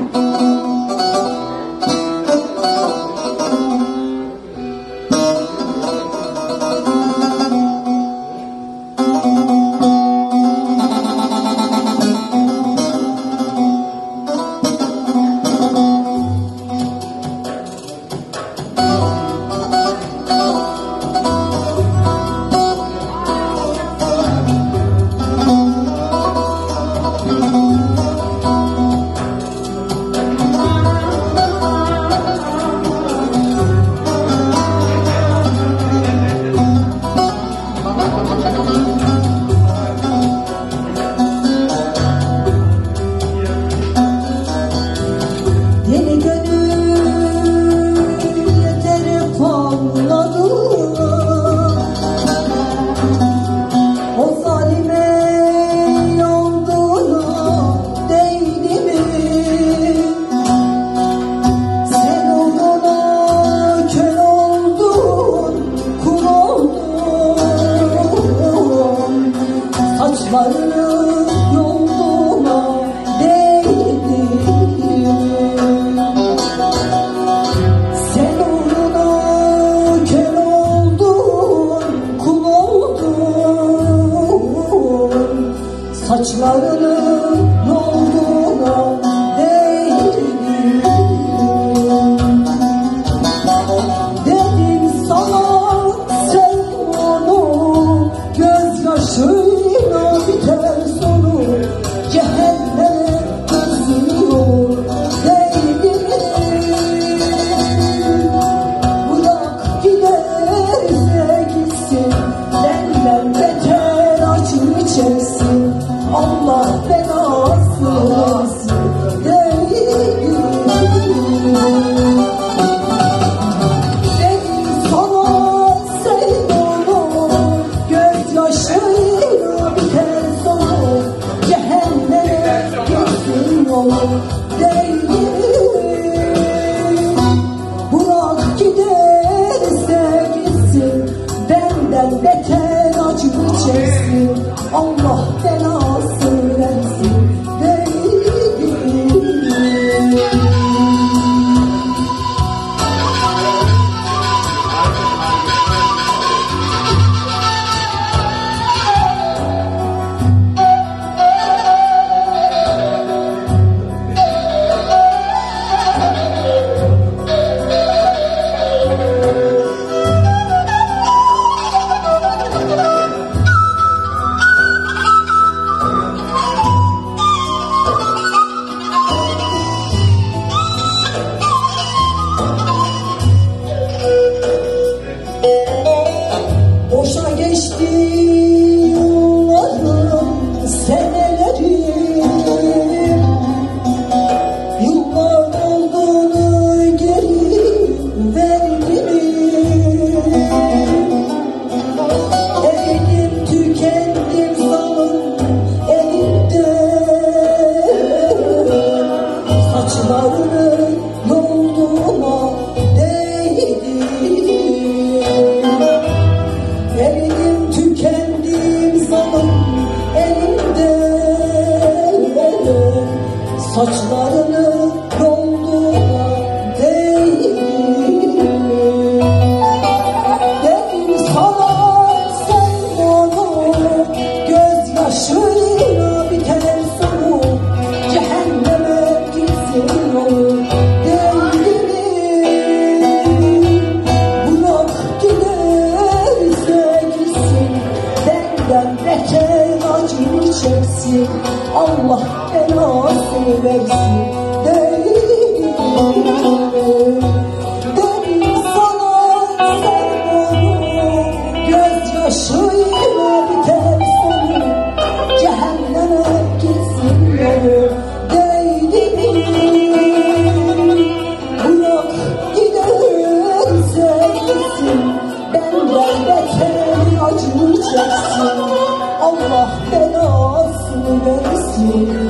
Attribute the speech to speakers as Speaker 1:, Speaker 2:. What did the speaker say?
Speaker 1: Música 你。saçlarını boşa geçti Saçlarını versin Allah belası versin. Deli You.